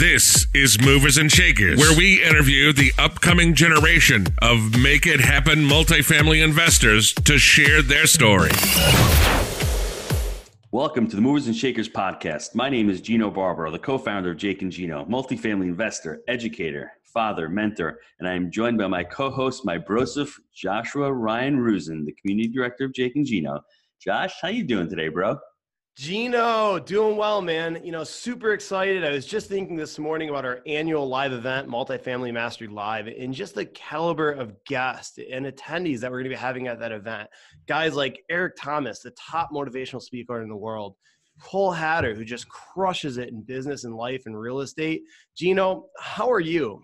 This is Movers and Shakers, where we interview the upcoming generation of make it happen multifamily investors to share their story. Welcome to the Movers and Shakers podcast. My name is Gino Barbaro, the co-founder of Jake and Gino, multifamily investor, educator, father, mentor, and I am joined by my co-host, my brosif, Joshua Ryan Rusin, the community director of Jake and Gino. Josh, how you doing today, bro? Gino, doing well, man. You know, super excited. I was just thinking this morning about our annual live event, Multifamily Mastery Live, and just the caliber of guests and attendees that we're going to be having at that event. Guys like Eric Thomas, the top motivational speaker in the world, Cole Hatter, who just crushes it in business and life and real estate. Gino, how are you?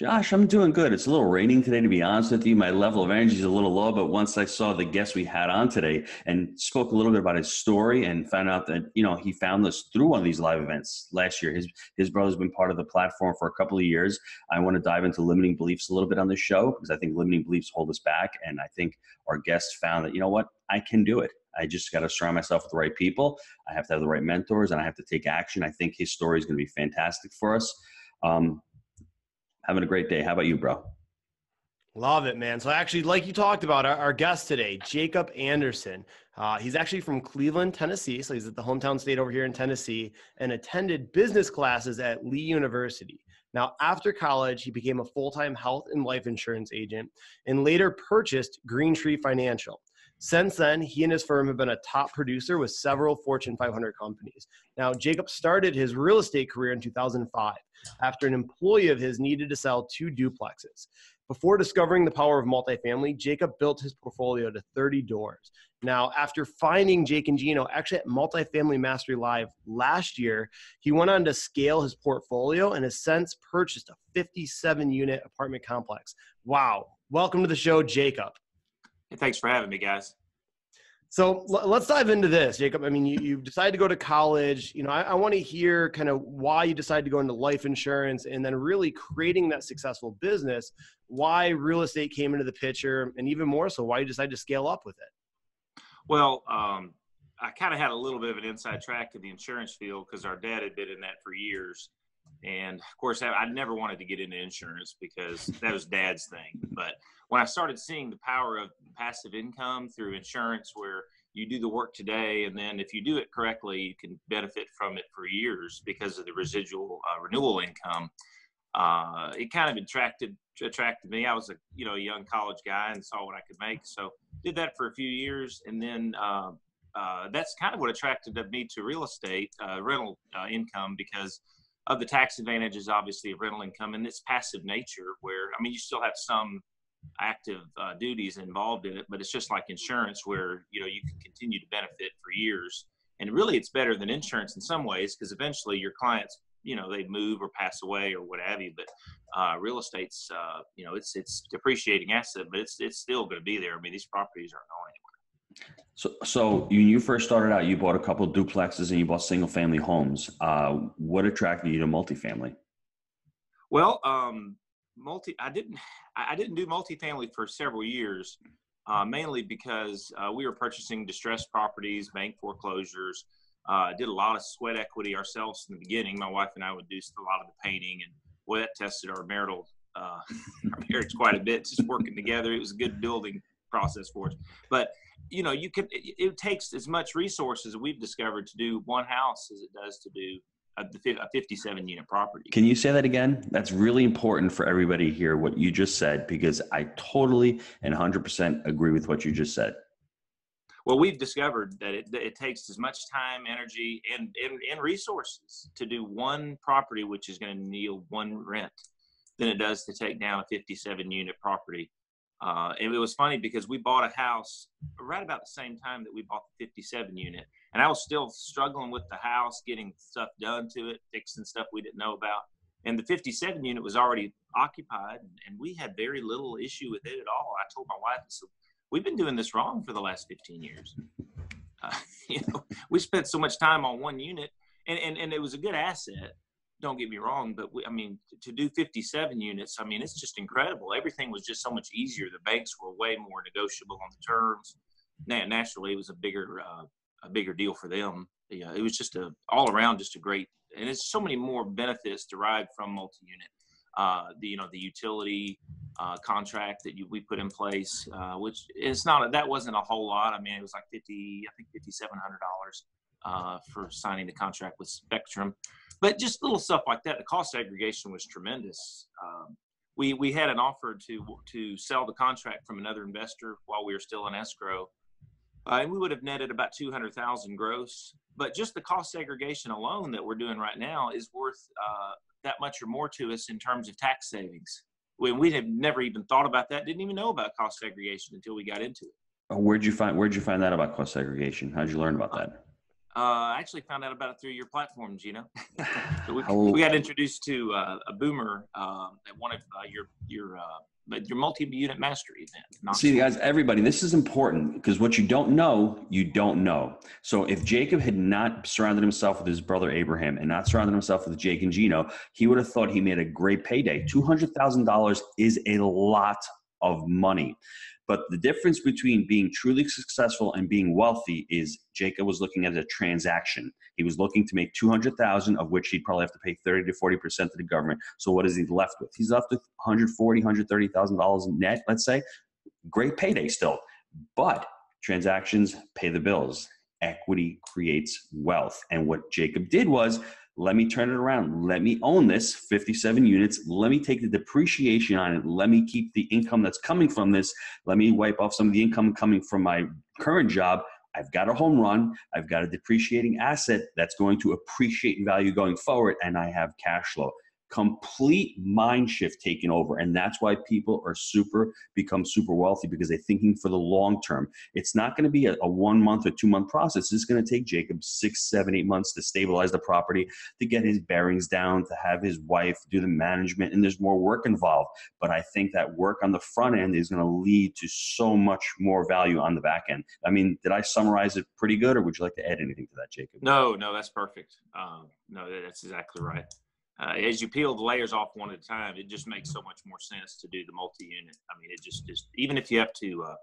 Josh, I'm doing good. It's a little raining today, to be honest with you. My level of energy is a little low, but once I saw the guest we had on today and spoke a little bit about his story and found out that, you know, he found us through one of these live events last year. His his brother's been part of the platform for a couple of years. I want to dive into limiting beliefs a little bit on this show because I think limiting beliefs hold us back. And I think our guests found that, you know what, I can do it. I just got to surround myself with the right people. I have to have the right mentors and I have to take action. I think his story is going to be fantastic for us. Um, having a great day. How about you, bro? Love it, man. So, actually, like you talked about, our, our guest today, Jacob Anderson. Uh, he's actually from Cleveland, Tennessee. So, he's at the hometown state over here in Tennessee and attended business classes at Lee University. Now, after college, he became a full time health and life insurance agent and later purchased Green Tree Financial. Since then, he and his firm have been a top producer with several Fortune 500 companies. Now, Jacob started his real estate career in 2005 after an employee of his needed to sell two duplexes. Before discovering the power of multifamily, Jacob built his portfolio to 30 doors. Now, after finding Jake and Gino actually at Multifamily Mastery Live last year, he went on to scale his portfolio and has since purchased a 57 unit apartment complex. Wow. Welcome to the show, Jacob. Thanks for having me, guys. So let's dive into this, Jacob. I mean, you, you decided to go to college. You know, I, I want to hear kind of why you decided to go into life insurance and then really creating that successful business, why real estate came into the picture, and even more so, why you decided to scale up with it. Well, um, I kind of had a little bit of an inside track to the insurance field because our dad had been in that for years. And of course, I never wanted to get into insurance because that was dad's thing. But when I started seeing the power of passive income through insurance, where you do the work today, and then if you do it correctly, you can benefit from it for years because of the residual uh, renewal income. Uh, it kind of attracted attracted me. I was a you know a young college guy and saw what I could make, so did that for a few years, and then uh, uh that's kind of what attracted me to real estate uh, rental uh, income because of the tax advantages, obviously, of rental income and its passive nature, where, I mean, you still have some active uh, duties involved in it, but it's just like insurance where, you know, you can continue to benefit for years. And really, it's better than insurance in some ways because eventually your clients, you know, they move or pass away or what have you. But uh, real estate's, uh, you know, it's it's depreciating asset, but it's it's still going to be there. I mean, these properties aren't going anywhere. So, so when you first started out, you bought a couple duplexes and you bought single family homes. Uh, what attracted you to multifamily? Well, um, multi, I didn't, I didn't do multifamily for several years, uh, mainly because uh, we were purchasing distressed properties, bank foreclosures. Uh, did a lot of sweat equity ourselves in the beginning. My wife and I would do a lot of the painting, and boy, that tested our marital uh, our marriage quite a bit. Just working together, it was a good building process for us. But you know, you can. It, it, takes as much resources we've discovered to do one house as it does to do a, a 57 unit property. Can you say that again? That's really important for everybody here. What you just said, because I totally and 100% agree with what you just said. Well, we've discovered that it, that it takes as much time, energy, and, and, and resources to do one property, which is going to yield one rent, than it does to take down a 57 unit property uh, and it was funny because we bought a house right about the same time that we bought the 57 unit. And I was still struggling with the house, getting stuff done to it, fixing stuff we didn't know about. And the 57 unit was already occupied, and we had very little issue with it at all. I told my wife, I said, We've been doing this wrong for the last 15 years. Uh, you know, we spent so much time on one unit, and, and, and it was a good asset don't get me wrong, but we, I mean, to do 57 units, I mean, it's just incredible. Everything was just so much easier. The banks were way more negotiable on the terms. Naturally, it was a bigger, uh, a bigger deal for them. Yeah, it was just a all around, just a great, and it's so many more benefits derived from multi-unit. Uh, the you know the utility uh, contract that you, we put in place, uh, which it's not that wasn't a whole lot. I mean, it was like fifty, I think fifty seven hundred dollars uh, for signing the contract with Spectrum, but just little stuff like that. The cost segregation was tremendous. Um, we we had an offer to to sell the contract from another investor while we were still in escrow, uh, and we would have netted about two hundred thousand gross. But just the cost segregation alone that we're doing right now is worth uh, that much or more to us in terms of tax savings. When we had never even thought about that, didn't even know about cost segregation until we got into it. Uh, where'd you find Where'd you find that about cost segregation? How'd you learn about that? Uh, I actually found out about it through your platform, Gino. so we, we, got introduced to uh, a boomer um, at one of uh, your your uh, your multi-unit mastery event. See, guys, everybody, this is important because what you don't know, you don't know. So if Jacob had not surrounded himself with his brother Abraham and not surrounded himself with Jake and Gino, he would have thought he made a great payday. Two hundred thousand dollars is a lot of money. But the difference between being truly successful and being wealthy is Jacob was looking at a transaction. He was looking to make 200,000 of which he'd probably have to pay 30 to 40% to the government. So what is he left with? He's left with 140, 130,000 dollars net, let's say. Great payday still. But transactions pay the bills. Equity creates wealth. And what Jacob did was let me turn it around. Let me own this 57 units. Let me take the depreciation on it. Let me keep the income that's coming from this. Let me wipe off some of the income coming from my current job. I've got a home run. I've got a depreciating asset that's going to appreciate in value going forward, and I have cash flow complete mind shift taken over. And that's why people are super become super wealthy because they're thinking for the long term. It's not going to be a, a one month or two month process. It's going to take jacob six seven eight months to stabilize the property to get his bearings down to have his wife do the management and there's more work involved. But i think that work on the front end is going to lead to so much more value on the back end. I mean did i summarize it pretty good or would you like to add anything to that jacob? No no that's perfect. Um, no that's exactly right uh, as you peel the layers off one at a time, it just makes so much more sense to do the multi-unit. I mean, it just just even if you have to, uh,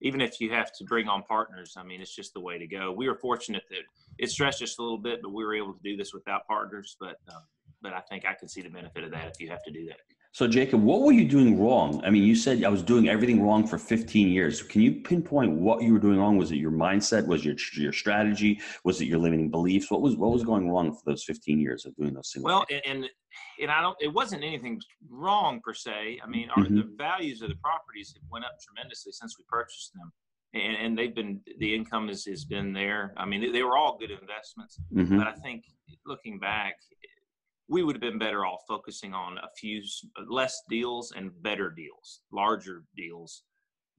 even if you have to bring on partners, I mean, it's just the way to go. We were fortunate that it stressed us a little bit, but we were able to do this without partners. But uh, but I think I can see the benefit of that if you have to do that. So, Jacob, what were you doing wrong? I mean, you said I was doing everything wrong for 15 years. Can you pinpoint what you were doing wrong? Was it your mindset? Was it your your strategy? Was it your limiting beliefs? What was what was going wrong for those 15 years of doing those things? Well, and and I don't. It wasn't anything wrong per se. I mean, our, mm-hmm. the values of the properties have went up tremendously since we purchased them, and, and they've been the income has has been there. I mean, they, they were all good investments, mm-hmm. but I think looking back, we would have been better off focusing on a few less deals and better deals, larger deals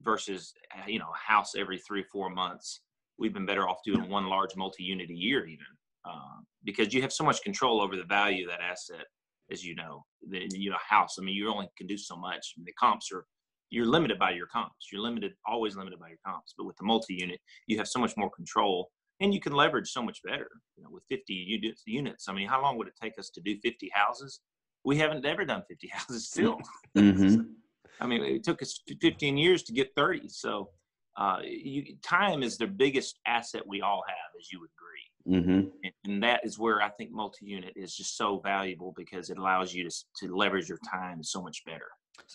versus you know house every three or four months. We've been better off doing one large multi-unit a year even uh, because you have so much control over the value of that asset, as you know. The you know house. I mean, you only can do so much. I mean, the comps are you're limited by your comps. You're limited, always limited by your comps. But with the multi-unit, you have so much more control and you can leverage so much better you know with 50 units units. I mean how long would it take us to do 50 houses? We haven't ever done 50 houses still. Mm-hmm. i mean it took us 15 years to get 30 so uh, you, time is the biggest asset we all have as you would agree. Mm-hmm. and, and, that is where i think multi-unit is just so valuable because it allows you to, to leverage your time so much better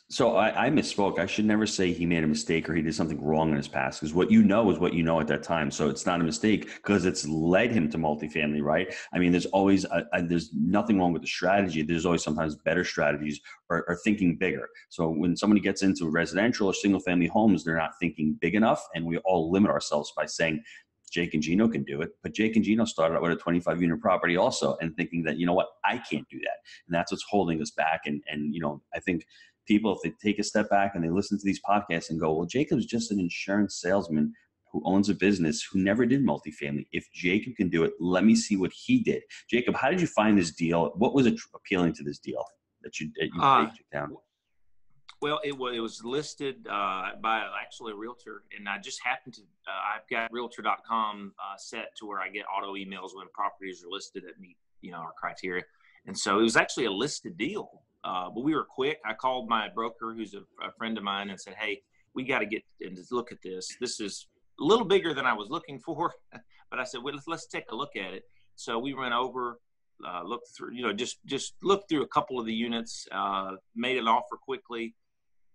so I, I, misspoke. I should never say he made a mistake or he did something wrong in his past because what you know is what you know at that time. So it's not a mistake because it's led him to multifamily, right? I mean, there's always a, a, there's nothing wrong with the strategy. There's always sometimes better strategies or, or thinking bigger. So when somebody gets into residential or single family homes, they're not thinking big enough, and we all limit ourselves by saying Jake and Gino can do it, but Jake and Gino started out with a 25 unit property also, and thinking that you know what I can't do that, and that's what's holding us back. And and you know I think people, if they take a step back and they listen to these podcasts and go, well, Jacob's just an insurance salesman who owns a business who never did multifamily. If Jacob can do it, let me see what he did. Jacob, how did you find this deal? What was appealing to this deal that you, that you uh, down? Well, it was, it was listed uh, by actually a realtor, and I just happened to. Uh, I've got Realtor.com uh, set to where I get auto emails when properties are listed that meet you know our criteria, and so it was actually a listed deal. Uh, but we were quick. I called my broker, who's a, a friend of mine, and said, "Hey, we got to get and look at this. This is a little bigger than I was looking for, but I said, well, let's, let's take a look at it." So we went over, uh, looked through, you know, just just looked through a couple of the units, uh, made an offer quickly,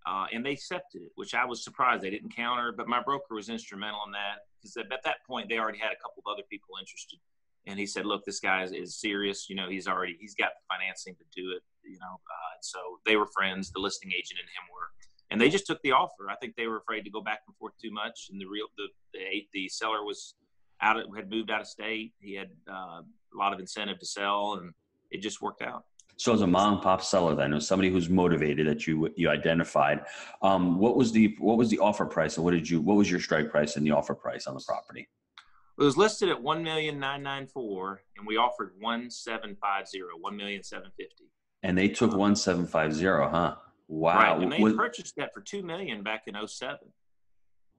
uh, and they accepted it, which I was surprised they didn't counter. But my broker was instrumental in that because at that point they already had a couple of other people interested, and he said, "Look, this guy is, is serious. You know, he's already he's got financing to do it. You know, uh, so they were friends. The listing agent and him were." And they just took the offer. I think they were afraid to go back and forth too much. And the real the the, the seller was out of, had moved out of state. He had uh, a lot of incentive to sell, and it just worked out. So, as a mom and pop seller, then, as somebody who's motivated that you you identified, um, what was the what was the offer price, and what did you what was your strike price and the offer price on the property? It was listed at one million nine nine four, and we offered one seven five zero, one million seven fifty. And they took one seven five zero, huh? Wow. Right, and they was, purchased that for two million back in 07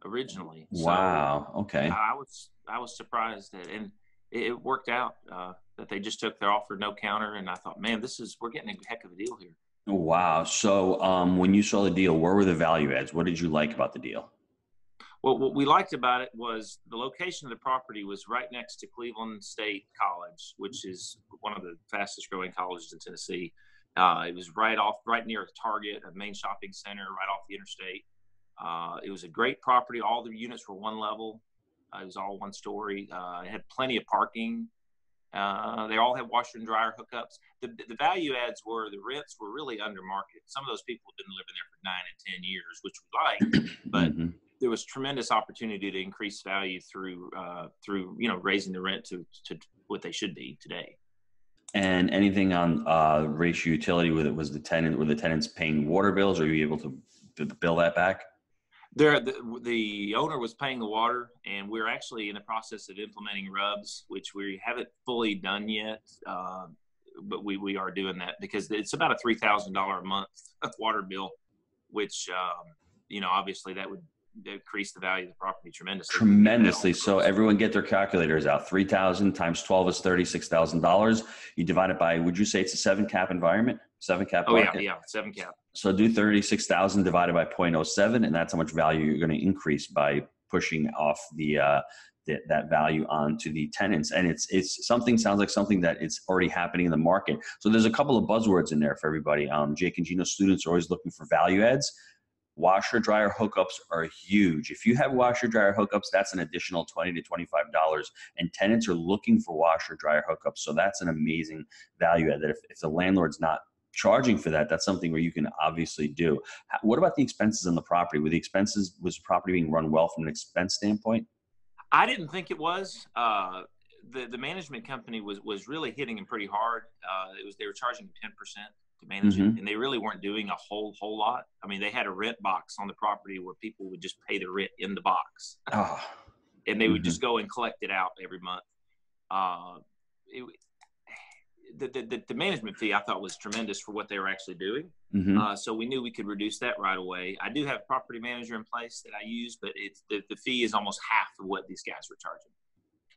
originally. Wow. So okay. I was I was surprised that, and it worked out uh, that they just took their offer no counter, and I thought, man, this is we're getting a heck of a deal here. Wow. So um, when you saw the deal, where were the value adds? What did you like about the deal? Well, what we liked about it was the location of the property was right next to Cleveland State College, which is one of the fastest growing colleges in Tennessee. Uh, it was right off, right near Target, a main shopping center, right off the interstate. Uh, it was a great property. All the units were one level. Uh, it was all one story. Uh, it had plenty of parking. Uh, they all had washer and dryer hookups. The, the value adds were the rents were really under market. Some of those people have been living there for nine and ten years, which we like, but mm-hmm. There was tremendous opportunity to increase value through uh, through you know raising the rent to to what they should be today. And anything on uh, ratio utility with it was the tenant were the tenants paying water bills? Or are you able to, to bill that back? There, the, the, owner was paying the water, and we're actually in the process of implementing RUBS, which we haven't fully done yet. Uh, but we, we are doing that because it's about a three thousand dollar a month water bill, which um, you know obviously that would increase the value of the property tremendously. Tremendously. So everyone get their calculators out. Three thousand times twelve is thirty six thousand dollars. You divide it by. Would you say it's a seven cap environment? Seven cap. Oh market? yeah, yeah, seven cap. So do thirty six thousand divided by 0.07, and that's how much value you're going to increase by pushing off the. Uh, that value onto the tenants and it's it's something sounds like something that it's already happening in the market so there's a couple of buzzwords in there for everybody um, jake and gino students are always looking for value adds washer dryer hookups are huge. If you have washer dryer hookups, that's an additional 20 to $25. And tenants are looking for washer dryer hookups. So that's an amazing value add that if, if the landlord's not charging for that, that's something where you can obviously do. What about the expenses on the property? Were the expenses, was the property being run well from an expense standpoint? I didn't think it was. Uh, the, the management company was, was really hitting him pretty hard. Uh, it was, they were charging 10% to manage mm-hmm. it, and they really weren't doing a whole whole lot. I mean, they had a rent box on the property where people would just pay the rent in the box, oh. and they would mm-hmm. just go and collect it out every month. Uh, it, the, the, the, management fee I thought was tremendous for what they were actually doing. Mm-hmm. Uh, so we knew we could reduce that right away. I do have a property manager in place that I use, but it's the, the fee is almost half of what these guys were charging.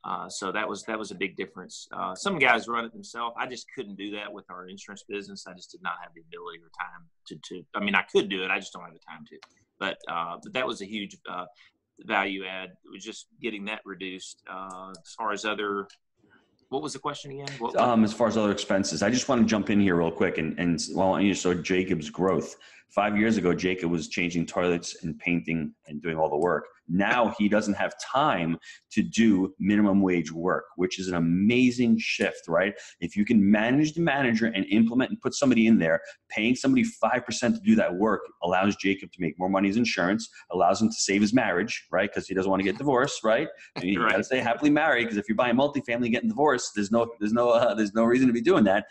Uh, so that was that was a big difference. Uh, some guys run it themselves. I just couldn't do that with our insurance business. I just did not have the ability or time to. to I mean, I could do it. I just don't have the time to. But uh, but that was a huge uh, value add. It was just getting that reduced. Uh, as far as other, what was the question again? What, um, as far as other expenses, I just want to jump in here real quick and and well, you saw Jacob's growth. Five years ago, Jacob was changing toilets and painting and doing all the work. Now he doesn't have time to do minimum wage work, which is an amazing shift, right? If you can manage the manager and implement and put somebody in there, paying somebody 5% to do that work allows Jacob to make more money as insurance, allows him to save his marriage, right? Because he doesn't want to get divorced, right? You right. got to stay happily married because if you're buying multifamily getting divorced, there's no, there's no, uh, there's no reason to be doing that.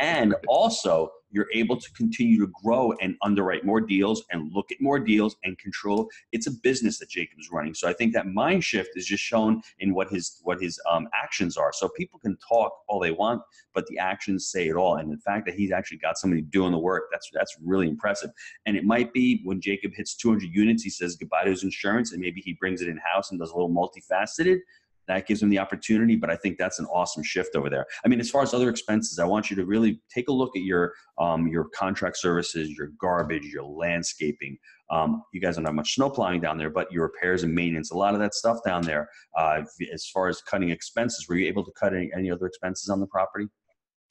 And also, you're able to continue to grow and underwrite more deals and look at more deals and control. It's a business that Jacob's running. So I think that mind shift is just shown in what his what his um, actions are. So people can talk all they want, but the actions say it all. And the fact that he's actually got somebody doing the work, that's that's really impressive. And it might be when Jacob hits 200 units, he says goodbye to his insurance, and maybe he brings it in house and does a little multifaceted that gives them the opportunity. But I think that's an awesome shift over there. I mean, as far as other expenses, I want you to really take a look at your um, your contract services, your garbage, your landscaping. Um, you guys don't have much snow plowing down there, but your repairs and maintenance, a lot of that stuff down there. Uh, as far as cutting expenses, were you able to cut any, any other expenses on the property?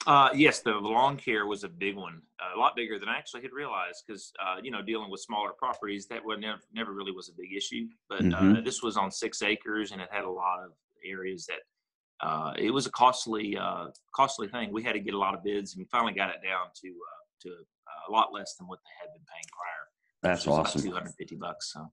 Uh, yes, the lawn care was a big one, a lot bigger than I actually had realized because, uh, you know, dealing with smaller properties, that would never, never really was a big issue. But uh, Mhm. this was on six acres and it had a lot of areas that uh, it was a costly, uh, costly thing. We had to get a lot of bids and we finally got it down to uh, to uh, a lot less than what they had been paying prior. That's Two awesome. hundred fifty bucks. So.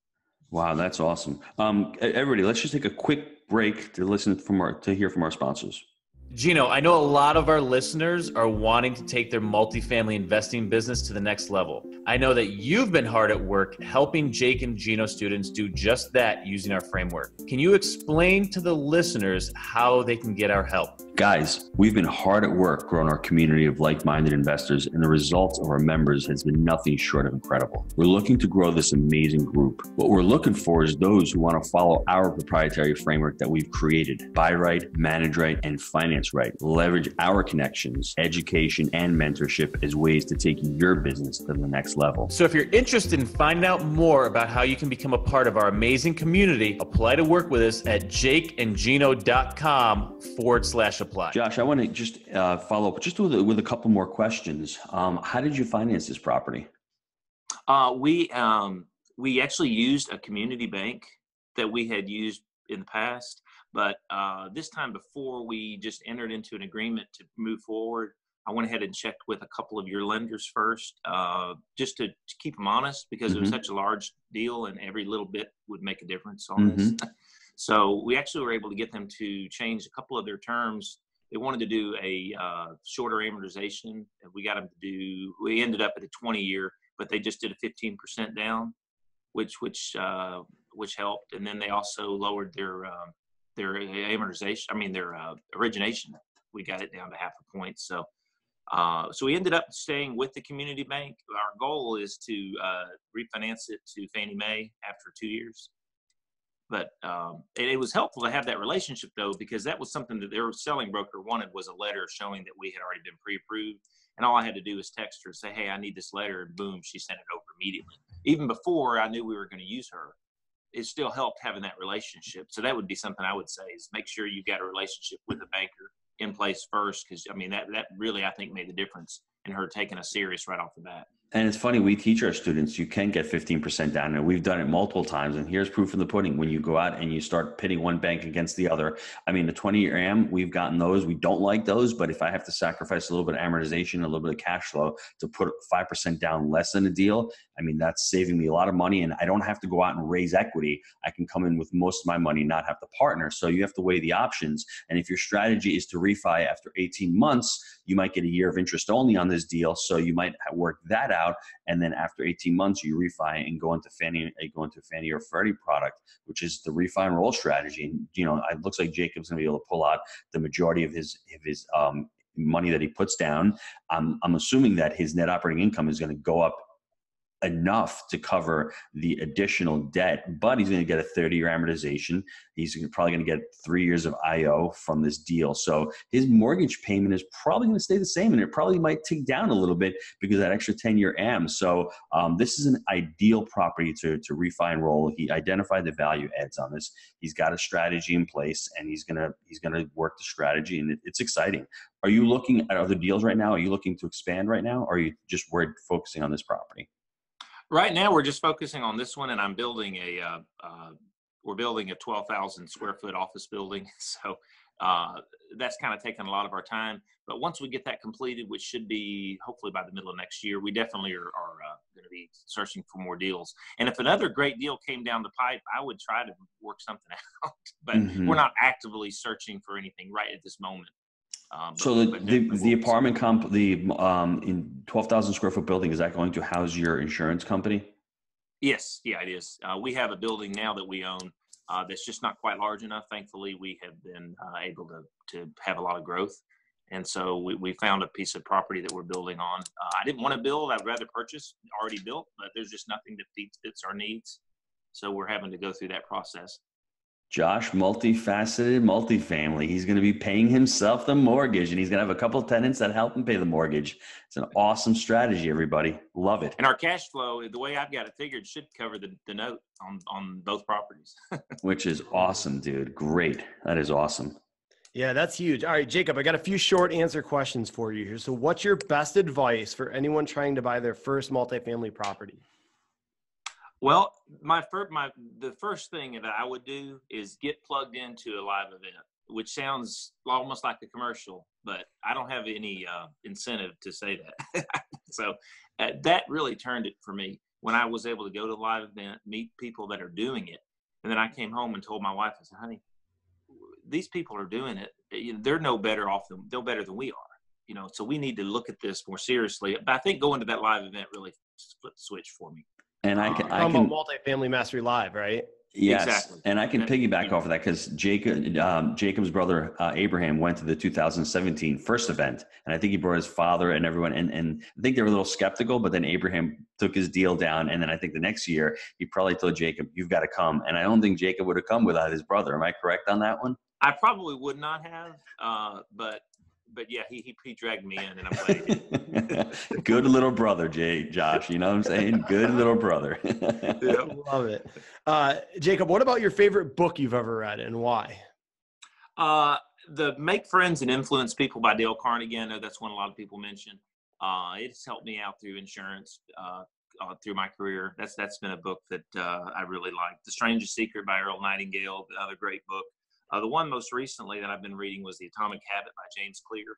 Wow, that's awesome. Um, everybody, let's just take a quick break to listen from our to hear from our sponsors. Gino, I know a lot of our listeners are wanting to take their multifamily investing business to the next level. I know that you've been hard at work helping Jake and Gino students do just that using our framework. Can you explain to the listeners how they can get our help? Guys, we've been hard at work growing our community of like minded investors, and the results of our members has been nothing short of incredible. We're looking to grow this amazing group. What we're looking for is those who want to follow our proprietary framework that we've created buy right, manage right, and finance right. Leverage our connections, education, and mentorship as ways to take your business to the next level. So if you're interested in finding out more about how you can become a part of our amazing community, apply to work with us at jakeandgino.com forward slash apply. Josh, I want to just uh, follow up just with a, with a couple more questions. Um, how did you finance this property? Uh, we um, we actually used a community bank that we had used in the past, but uh, this time before we just entered into an agreement to move forward, I went ahead and checked with a couple of your lenders first, uh, just to, to keep them honest because it was Mhm. such a large deal and every little bit would make a difference on this. So we actually were able to get them to change a couple of their terms. They wanted to do a uh, shorter amortization, we got them to do. We ended up at a 20 year, but they just did a 15% down, which which uh, which helped. And then they also lowered their um, their amortization. I mean their uh, origination. We got it down to half a point. So. Uh, so we ended up staying with the community bank. Our goal is to uh, refinance it to Fannie Mae after two years but um, it, it was helpful to have that relationship though because that was something that their selling broker wanted was a letter showing that we had already been pre-approved and all i had to do was text her and say hey i need this letter and boom she sent it over immediately. Even before i knew we were going to use her it still helped having that relationship. So that would be something i would say is make sure you've got a relationship with a banker in place first because i mean that that really i think made the difference in her taking us serious right off the bat And it's funny, we teach our students you can get 15% down, and we've done it multiple times. And here's proof in the pudding when you go out and you start pitting one bank against the other. I mean, the 20 year AM, we've gotten those. We don't like those, but if I have to sacrifice a little bit of amortization, a little bit of cash flow to put 5% down less than a deal, I mean, that's saving me a lot of money. And I don't have to go out and raise equity. I can come in with most of my money, not have to partner. So you have to weigh the options. And if your strategy is to refi after 18 months, you might get a year of interest only on this deal. So you might work that out and then after 18 months you refi and go into Fannie uh, go into Fannie or Freddie product, which is the refi and roll strategy. And you know, it looks like Jacob's going to be able to pull out the majority of his of his um, money that he puts down. I'm I'm assuming that his net operating income is going to go up enough to cover the additional debt, but he's going to get a 30 year amortization. He's probably going to get three years of IO from this deal. So his mortgage payment is probably going to stay the same and it probably might tick down a little bit because that extra 10 year AM. So um, this is an ideal property to, to refi and roll. He identified the value adds on this. He's got a strategy in place and he's going to, he's going to work the strategy and it, it's exciting. Are you looking at other deals right now? Are you looking to expand right now? Or are you just worried focusing on this property? Right now, we're just focusing on this one, and I'm building a. Uh, uh, we're building a 12,000 square foot office building, so uh, that's kind of taken a lot of our time. But once we get that completed, which should be hopefully by the middle of next year, we definitely are, are uh, going to be searching for more deals. And if another great deal came down the pipe, I would try to work something out. but Mhm. we're not actively searching for anything right at this moment. Um, So the, the, the apartment comp, the um, in 12,000 square foot building, is that going to house your insurance company? Yes, yeah, it is. Uh, we have a building now that we own uh, that's just not quite large enough. Thankfully, we have been uh, able to to have a lot of growth, and so we, we found a piece of property that we're building on. Uh, I didn't want to build; I'd rather purchase already built, but there's just nothing that fits, fits our needs, so we're having to go through that process. Josh, multifaceted, multifamily. He's going to be paying himself the mortgage and he's going to have a couple of tenants that help him pay the mortgage. It's an awesome strategy, everybody. Love it. And our cash flow, the way I've got it figured, should cover the, the note on on both properties. Which is awesome, dude. Great. That is awesome. Yeah, that's huge. All right, Jacob, I got a few short answer questions for you here. So, what's your best advice for anyone trying to buy their first multifamily property? Well, my first, my the first thing that I would do is get plugged into a live event, which sounds almost like a commercial, but I don't have any uh, incentive to say that. so uh, that really turned it for me when I was able to go to a live event, meet people that are doing it, and then I came home and told my wife, I said, "Honey, these people are doing it. They're no better off than they're better than we are." You know, so we need to look at this more seriously. But I think going to that live event really flipped the switch for me. And I can, I I'm can, multifamily mastery live, right? yes, Exactly. and I can piggyback off of that because Jacob, um, Jacob's brother uh, Abraham went to the 2017 first event, and I think he brought his father and everyone, and and I think they were a little skeptical, but then Abraham took his deal down, and then I think the next year he probably told Jacob, "You've got to come," and I don't think Jacob would have come without his brother. Am I correct on that one? I probably would not have, uh, but but yeah, he, he he dragged me in, and I'm like. Good little brother, Jay, Josh. You know what I'm saying? Good little brother. Love it. Uh, Jacob, what about your favorite book you've ever read and why? Uh, the Make Friends and Influence People by Dale Carnegie. I know that's one a lot of people mention. Uh, it's helped me out through insurance, uh, uh, through my career. That's that's been a book that uh, I really like. The Strangest Secret by Earl Nightingale, another great book. Uh, the one most recently that I've been reading was The Atomic Habit by James Clear.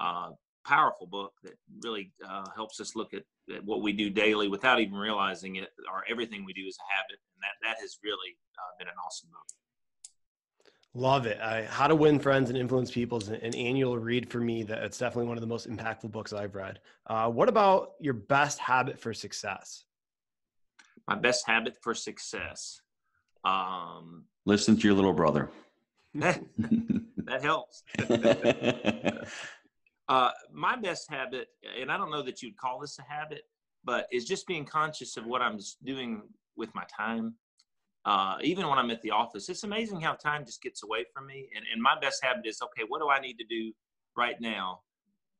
Uh, powerful book that really uh, helps us look at, at what we do daily without even realizing it, or everything we do is a habit, and that that has really uh, been an awesome book. Love it. I, How to Win Friends and Influence People is an, an annual read for me. That it's definitely one of the most impactful books I've read. Uh, what about your best habit for success? My best habit for success. Um, Listen to your little brother. That, that helps. Uh, my best habit, and I don't know that you'd call this a habit, but is just being conscious of what I'm doing with my time. Uh, even when I'm at the office, it's amazing how time just gets away from me. And, and my best habit is okay, what do I need to do right now?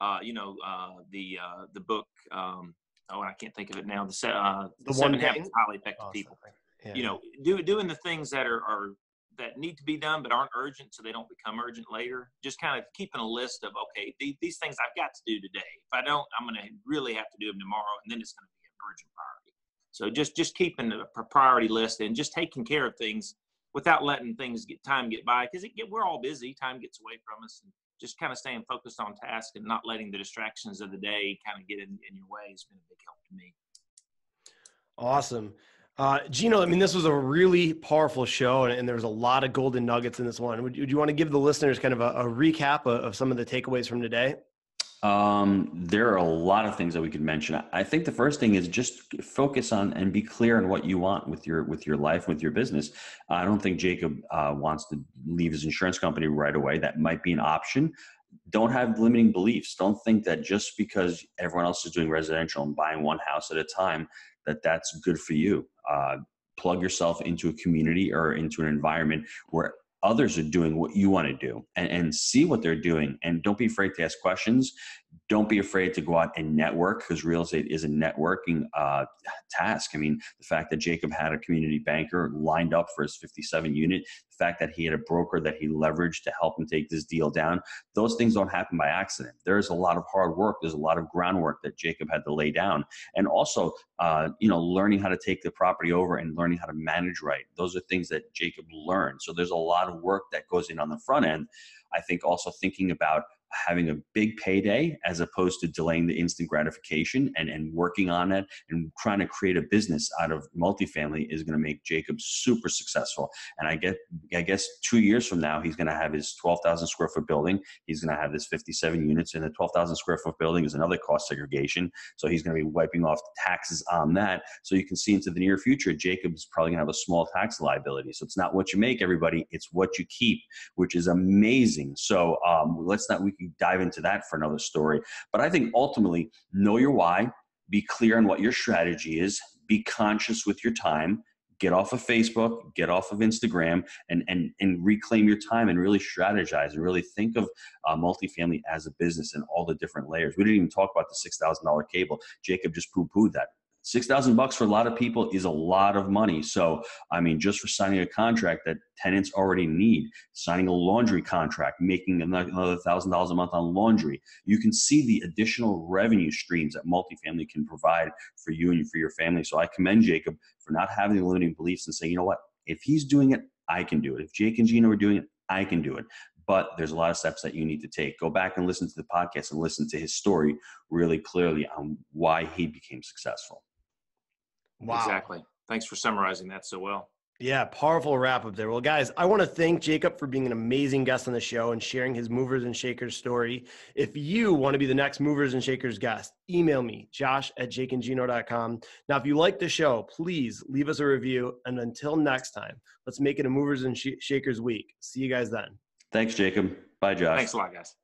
Uh, you know, uh, the uh, the book. Um, oh, I can't think of it now. The, uh, The the One seven habits Thing? of highly effective Oh, people Yeah. you know do, doing the things that are, are that need to be done but aren't urgent so they don't become urgent later. Just kind of keeping a list of okay these, these things i've got to do today. If i don't i'm going to really have to do them tomorrow and then it's going to be an urgent priority. So just just keeping a priority list and just taking care of things without letting things get time get by because get, we're all busy. Time gets away from us and just kind of staying focused on task and not letting the distractions of the day kind of get in, in your way has been a big help to me. Awesome. Uh, Gino, I mean, this was a really powerful show, and, and there was a lot of golden nuggets in this one. Would, you- would you want to give the listeners kind of a, a recap of, of some of the takeaways from today? Um, there are a lot of things that we could mention. I think the first thing is just focus on and be clear on what you want with your with your life, with your business. I don't think Jacob uh, wants to leave his insurance company right away. That might be an option. Don't have limiting beliefs. Don't think that just because everyone else is doing residential and buying one house at a time, that that's good for you. Uh, plug yourself into a community or into an environment where others are doing what you want to do and, and see what they're doing and don't be afraid to ask questions don't be afraid to go out and network because real estate is a networking uh, task. I mean the fact that jacob had a community banker lined up for his 57 unit the fact that he had a broker that he leveraged to help him take this deal down those things don't happen by accident. There's a lot of hard work there's a lot of groundwork that jacob had to lay down. And also uh, you know learning how to take the property over and learning how to manage right. Those are things that jacob learned. So there's a lot of work that goes in on the front end. I think also thinking about having a big payday as opposed to delaying the instant gratification and, and working on it and trying to create a business out of multifamily is going to make Jacob super successful. And I get, I guess two years from now, he's going to have his 12,000 square foot building. He's going to have his 57 units and the 12,000 square foot building is another cost segregation. So he's going to be wiping off taxes on that. So you can see into the near future, Jacob's probably going to have a small tax liability. So it's not what you make everybody, it's what you keep, which is amazing. So um, let's not, we dive into that for another story. But I think ultimately, know your why, be clear on what your strategy is, be conscious with your time, get off of Facebook, get off of Instagram, and and and reclaim your time and really strategize and really think of uh, multifamily as a business and all the different layers. We didn't even talk about the six thousand dollar cable. Jacob just poo pooed that. Six thousand bucks for a lot of people is a lot of money. So I mean, just for signing a contract that tenants already need, signing a laundry contract, making another thousand dollars a month on laundry, you can see the additional revenue streams that multifamily can provide for you and for your family. So I commend Jacob for not having the limiting beliefs and saying, you know what, if he's doing it, I can do it. If Jake and Gino are doing it, I can do it but there's a lot of steps that you need to take. Go back and listen to the podcast and listen to his story really clearly on why he became successful. Wow. Exactly. Thanks for summarizing that so well. Yeah, powerful wrap up there. Well, guys, I want to thank Jacob for being an amazing guest on the show and sharing his movers and shakers story. If you want to be the next movers and shakers guest, email me, josh at jakeandgino.com. Now, if you like the show, please leave us a review. And until next time, let's make it a movers and sh- shakers week. See you guys then. Thanks, Jacob. Bye, Josh. Thanks a lot, guys.